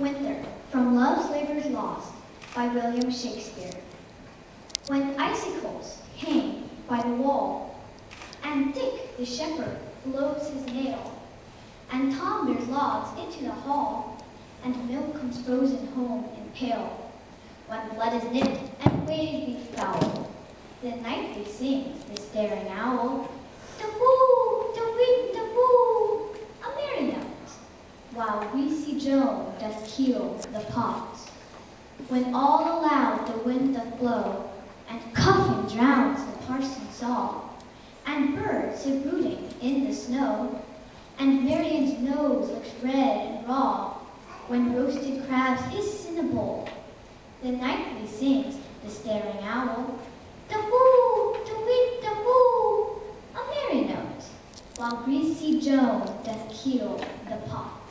Winter, from Love's Labour's Lost by William Shakespeare. When icicles hang by the wall, and Dick the shepherd blows his nail, and Tom bears logs into the hall, and milk comes frozen home in pail. When blood is nipped and ways be foul, the nightly sings the staring owl. The woo, the wing, the woo, a merry note, while greasy Joan does keel the pot. When all aloud the wind doth blow, and coughing drowns the parson's saw, and birds sit brooding in the snow, and Marian's nose looks red and raw, when roasted crabs hiss in a bowl, the nightly sings the staring owl. The woo, the wing, the woo, a merry note, while greasy Joan doth keel the pot.